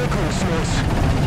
vehicle source.